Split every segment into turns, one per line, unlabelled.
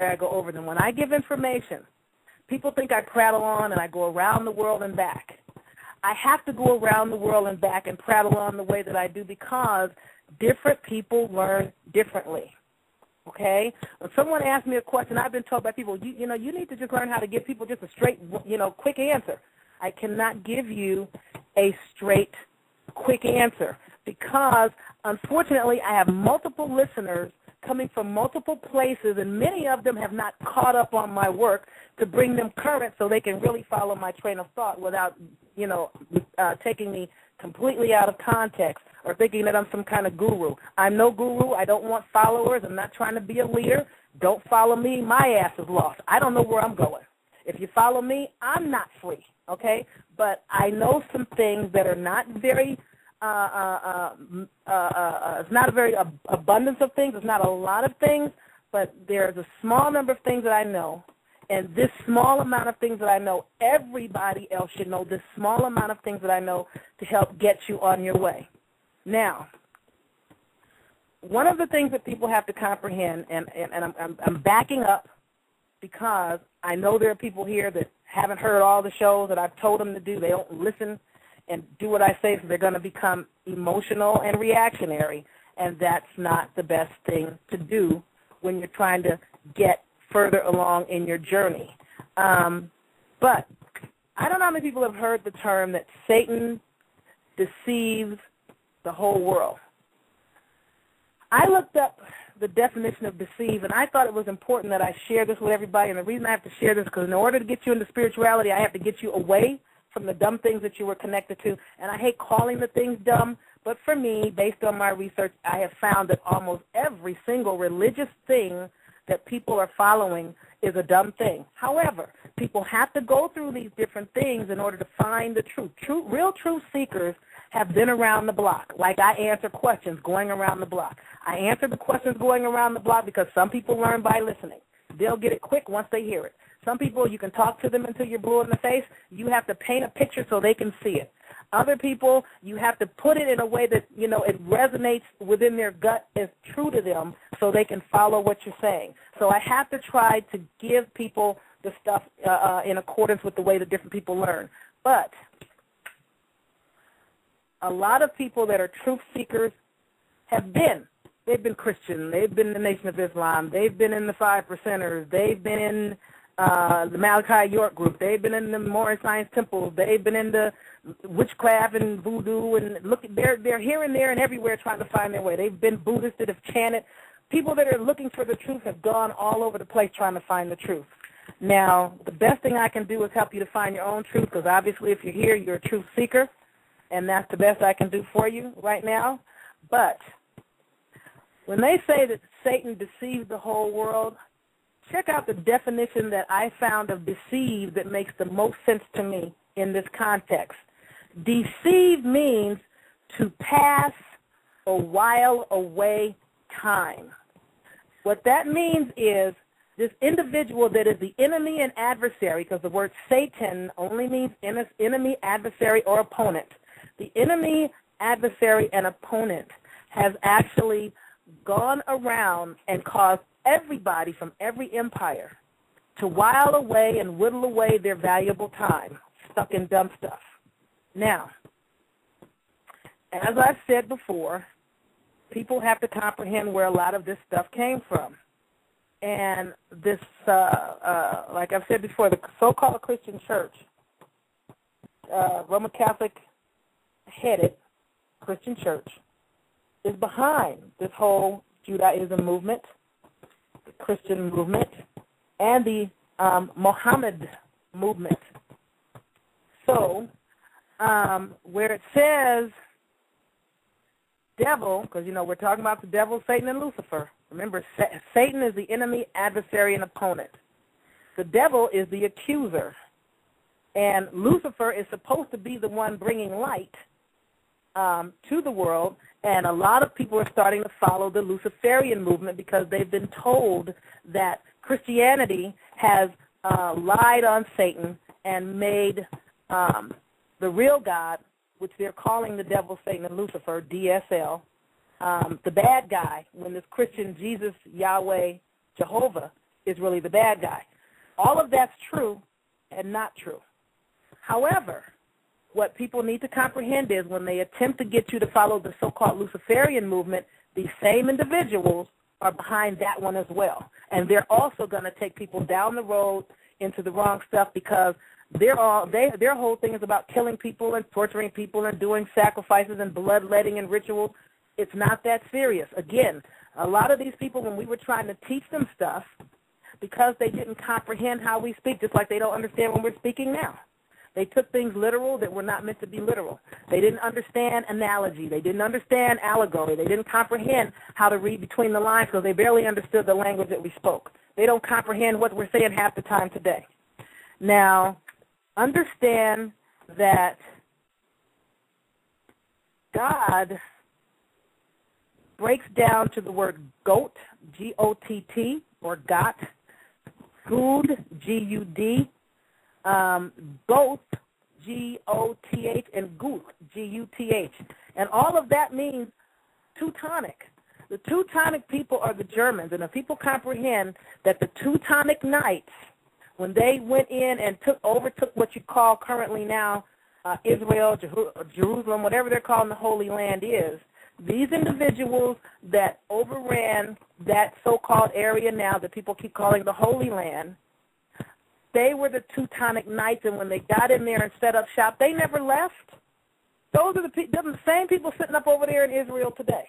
I go over them. When I give information, people think I prattle on and I go around the world and back. I have to go around the world and back and prattle on the way that I do because different people learn differently. Okay? When someone asks me a question, I've been told by people, you, you know, you need to just learn how to give people just a straight, you know, quick answer. I cannot give you a straight, quick answer because, unfortunately, I have multiple listeners coming from multiple places, and many of them have not caught up on my work to bring them current so they can really follow my train of thought without, you know, uh, taking me completely out of context or thinking that I'm some kind of guru. I'm no guru. I don't want followers. I'm not trying to be a leader. Don't follow me. My ass is lost. I don't know where I'm going. If you follow me, I'm not free, okay? But I know some things that are not very uh, uh, uh, uh, it's not a very ab- abundance of things. It's not a lot of things, but there's a small number of things that I know. And this small amount of things that I know, everybody else should know this small amount of things that I know to help get you on your way. Now, one of the things that people have to comprehend, and, and, and I'm, I'm, I'm backing up because I know there are people here that haven't heard all the shows that I've told them to do. They don't listen and do what I say, so they're going to become emotional and reactionary, and that's not the best thing to do when you're trying to get further along in your journey. Um, but I don't know how many people have heard the term that Satan deceives the whole world. I looked up the definition of deceive, and I thought it was important that I share this with everybody. And the reason I have to share this is because in order to get you into spirituality, I have to get you away from the dumb things that you were connected to. And I hate calling the things dumb, but for me, based on my research, I have found that almost every single religious thing that people are following is a dumb thing. However, people have to go through these different things in order to find the truth. True, real truth seekers have been around the block. Like I answer questions going around the block. I answer the questions going around the block because some people learn by listening. They'll get it quick once they hear it. Some people, you can talk to them until you're blue in the face. You have to paint a picture so they can see it. Other people, you have to put it in a way that, you know, it resonates within their gut as true to them so they can follow what you're saying. So I have to try to give people the stuff uh, uh, in accordance with the way that different people learn. But a lot of people that are truth seekers have been. They've been Christian. They've been in the Nation of Islam. They've been in the Five Percenters. They've been in uh, the Malachi York group. They've been in the Moorish Science Temple. They've been in the witchcraft and voodoo and look. They're they're here and there and everywhere trying to find their way. They've been Buddhists that have chanted. People that are looking for the truth have gone all over the place trying to find the truth. Now, the best thing I can do is help you to find your own truth because obviously if you're here, you're a truth seeker, and that's the best I can do for you right now. But when they say that Satan deceived the whole world, check out the definition that I found of deceive that makes the most sense to me in this context. Deceive means to pass or while away time. What that means is this individual that is the enemy and adversary, because the word Satan only means enemy, adversary, or opponent. The enemy, adversary, and opponent has actually gone around and caused everybody from every empire to while away and whittle away their valuable time stuck in dumb stuff. Now, as I've said before, people have to comprehend where a lot of this stuff came from. And this, uh, uh, like I've said before, the so-called Christian church, uh, Roman Catholic headed Christian church, is behind this whole Judaism movement Christian movement and the um, Mohammed movement. So, um, where it says devil, because you know we're talking about the devil, Satan, and Lucifer. Remember, Sa- Satan is the enemy, adversary, and opponent. The devil is the accuser, and Lucifer is supposed to be the one bringing light um, to the world, and a lot of people are starting to follow the Luciferian movement because they've been told that Christianity has uh, lied on Satan and made um, the real God, which they're calling the devil, Satan, and Lucifer, DSL, um, the bad guy, when this Christian Jesus, Yahweh, Jehovah is really the bad guy. All of that's true and not true. However, what people need to comprehend is when they attempt to get you to follow the so-called Luciferian movement, these same individuals are behind that one as well. And they're also going to take people down the road into the wrong stuff because they're all they their whole thing is about killing people and torturing people and doing sacrifices and bloodletting and rituals. It's not that serious. Again, a lot of these people when we were trying to teach them stuff because they didn't comprehend how we speak, just like they don't understand when we're speaking now. They took things literal that were not meant to be literal. They didn't understand analogy. They didn't understand allegory. They didn't comprehend how to read between the lines because they barely understood the language that we spoke. They don't comprehend what we're saying half the time today. Now, understand that God breaks down to the word goat, G-O-T-T, or got, Gud, G-U-D, um, Goth G-O-T-H and Guth, G-U-T-H. And all of that means Teutonic. The Teutonic people are the Germans, and if people comprehend that the Teutonic Knights, when they went in and took overtook what you call currently now uh, Israel, Jerusalem, whatever they're calling the Holy Land is, these individuals that overran that so-called area now that people keep calling the Holy Land, they were the Teutonic Knights, and when they got in there and set up shop, they never left. Those are the, the same people sitting up over there in Israel today.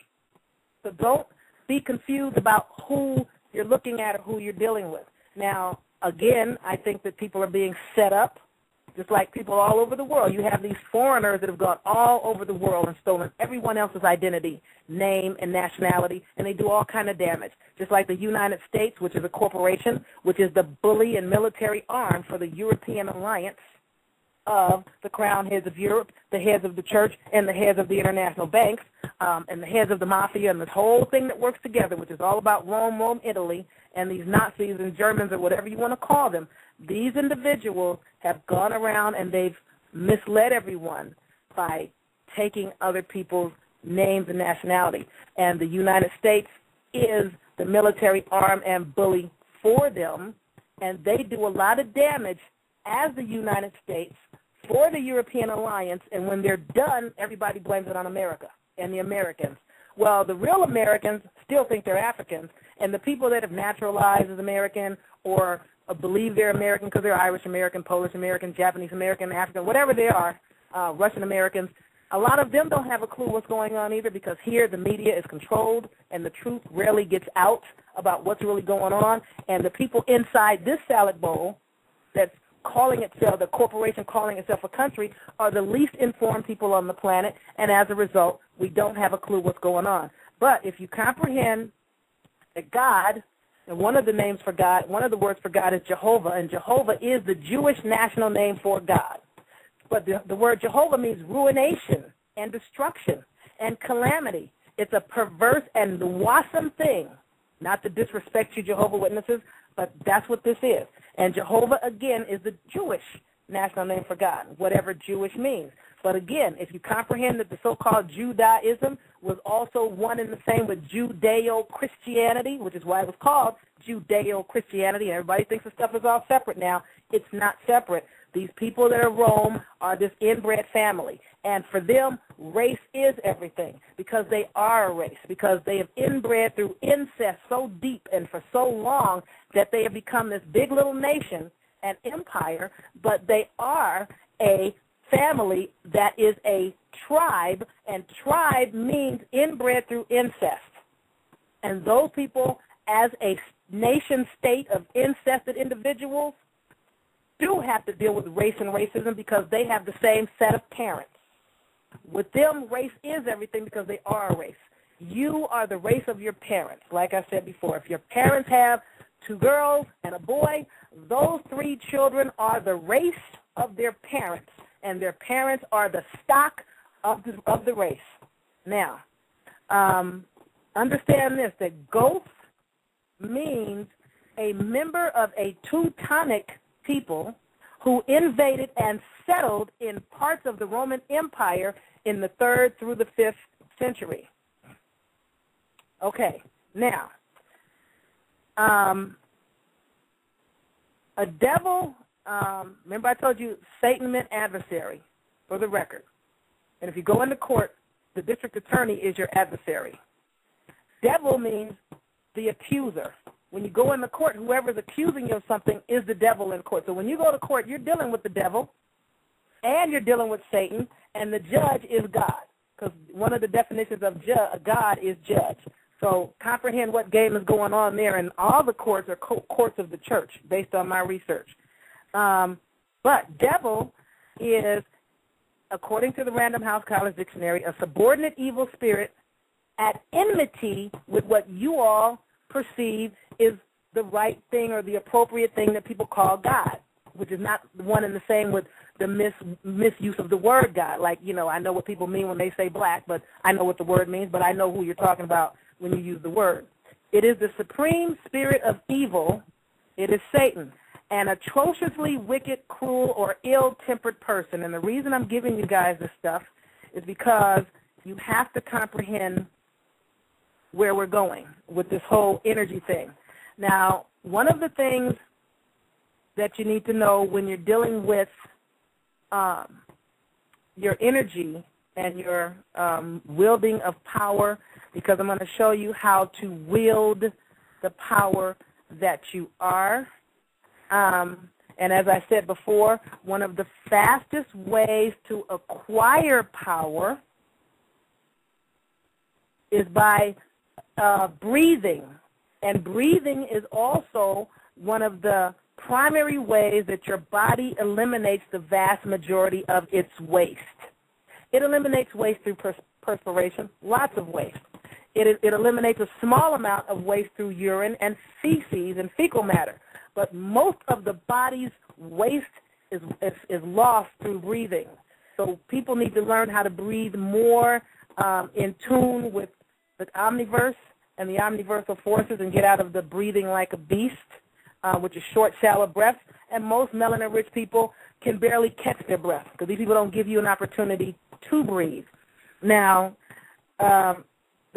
So don't be confused about who you're looking at or who you're dealing with. Now, again, I think that people are being set up just like people all over the world. You have these foreigners that have gone all over the world and stolen everyone else's identity, name, and nationality, and they do all kind of damage. Just like the United States, which is a corporation, which is the bully and military arm for the European alliance of the crown heads of Europe, the heads of the church, and the heads of the international banks, um, and the heads of the mafia, and this whole thing that works together, which is all about Rome, Rome, Italy, and these Nazis and Germans or whatever you want to call them. These individuals have gone around and they've misled everyone by taking other people's names and nationality. And the United States is the military arm and bully for them, and they do a lot of damage as the United States for the European alliance, and when they're done, everybody blames it on America and the Americans. Well, the real Americans still think they're Africans, and the people that have naturalized as American or believe they're American because they're Irish American, Polish American, Japanese American, African, whatever they are, uh, Russian Americans, a lot of them don't have a clue what's going on either because here the media is controlled and the truth rarely gets out about what's really going on. And the people inside this salad bowl that's calling itself, the corporation calling itself a country, are the least informed people on the planet. And as a result, we don't have a clue what's going on. But if you comprehend that God and one of the names for God, one of the words for God is Jehovah, and Jehovah is the Jewish national name for God. But the, the word Jehovah means ruination and destruction and calamity. It's a perverse and wasome thing. Not to disrespect you, Jehovah Witnesses, but that's what this is. And Jehovah, again, is the Jewish national name for God, whatever Jewish means. But again, if you comprehend that the so-called Judaism was also one and the same with Judeo-Christianity, which is why it was called Judeo-Christianity, and everybody thinks the stuff is all separate now. It's not separate. These people that are Rome are this inbred family. And for them, race is everything because they are a race, because they have inbred through incest so deep and for so long that they have become this big little nation and empire, but they are a family that is a tribe, and tribe means inbred through incest. And those people, as a nation state of incested individuals, do have to deal with race and racism because they have the same set of parents. With them, race is everything because they are a race. You are the race of your parents. Like I said before, if your parents have two girls and a boy, those three children are the race of their parents and their parents are the stock of the, of the race. Now, um, understand this, that Goth means a member of a Teutonic people who invaded and settled in parts of the Roman Empire in the 3rd through the 5th century. Okay, now, um, A devil, um, remember I told you Satan meant adversary, for the record. And if you go into court, the district attorney is your adversary. Devil means the accuser. When you go into court, whoever's accusing you of something is the devil in court. So when you go to court, you're dealing with the devil, and you're dealing with Satan, and the judge is God. Because one of the definitions of ju- God is judge. So comprehend what game is going on there, and all the courts are co- courts of the church, based on my research. Um, but devil is, according to the Random House College Dictionary, a subordinate evil spirit at enmity with what you all perceive is the right thing or the appropriate thing that people call God, which is not one and the same with the mis- misuse of the word God. Like, you know, I know what people mean when they say black, but I know what the word means, but I know who you're talking about when you use the word. It is the supreme spirit of evil. It is Satan, an atrociously wicked, cruel, or ill-tempered person. And the reason I'm giving you guys this stuff is because you have to comprehend where we're going with this whole energy thing. Now, one of the things that you need to know when you're dealing with um, your energy and your um, wielding of power, because I'm going to show you how to wield the power that you are. Um, and as I said before, one of the fastest ways to acquire power is by uh, breathing. And breathing is also one of the primary ways that your body eliminates the vast majority of its waste. It eliminates waste through pers- perspiration, lots of waste. It, it eliminates a small amount of waste through urine and feces and fecal matter. But most of the body's waste is, is, is lost through breathing. So people need to learn how to breathe more um, in tune with the omniverse and the omniversal forces and get out of the breathing like a beast, uh, which is short, shallow breaths. And most melanin-rich people can barely catch their breath because these people don't give you an opportunity to breathe. Now, um,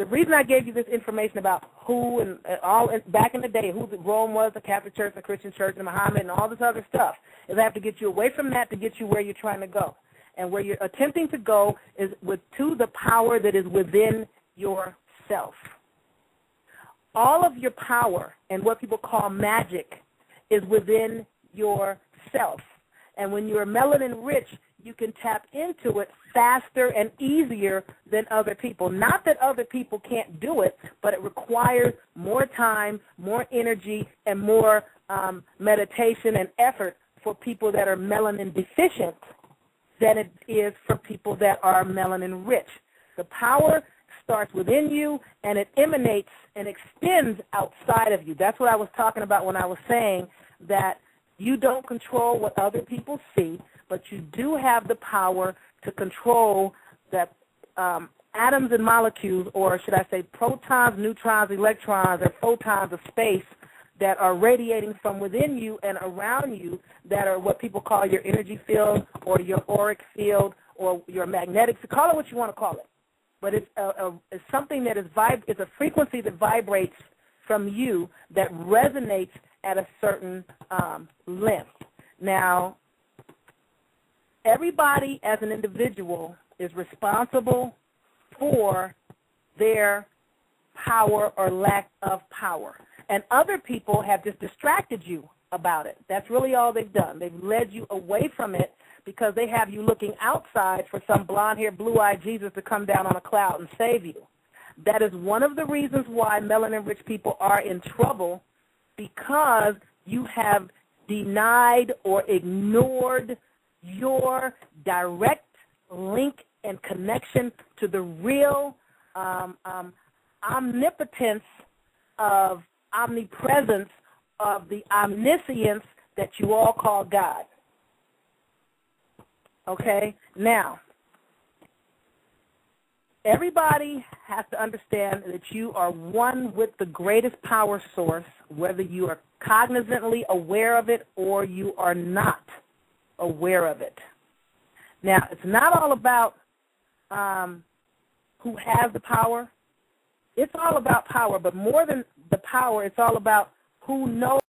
the reason I gave you this information about who and uh, all back in the day, who Rome was, the Catholic Church, the Christian Church, and Muhammad, and all this other stuff, is I have to get you away from that to get you where you're trying to go. And where you're attempting to go is with to the power that is within yourself. All of your power and what people call magic is within yourself. And when you're melanin rich, you can tap into it faster and easier than other people. Not that other people can't do it, but it requires more time, more energy, and more um, meditation and effort for people that are melanin deficient than it is for people that are melanin rich. The power starts within you and it emanates and extends outside of you. That's what I was talking about when I was saying that you don't control what other people see, but you do have the power to control the um, atoms and molecules, or should I say protons, neutrons, electrons, and photons of space that are radiating from within you and around you that are what people call your energy field or your auric field or your magnetic field. Call it what you want to call it. But it's, a, a, it's something that is vib- it's a frequency that vibrates from you that resonates at a certain um, length. Now, everybody as an individual is responsible for their power or lack of power. And other people have just distracted you about it. That's really all they've done. They've led you away from it because they have you looking outside for some blonde-haired, blue-eyed Jesus to come down on a cloud and save you. That is one of the reasons why melanin-rich people are in trouble because you have denied or ignored your direct link and connection to the real um, um, omnipotence of omnipresence of the omniscience that you all call God. Okay? Now, everybody has to understand that you are one with the greatest power source, whether you are cognizantly aware of it or you are not aware of it. Now, it's not all about um, who has the power. It's all about power, but more than the power, it's all about who knows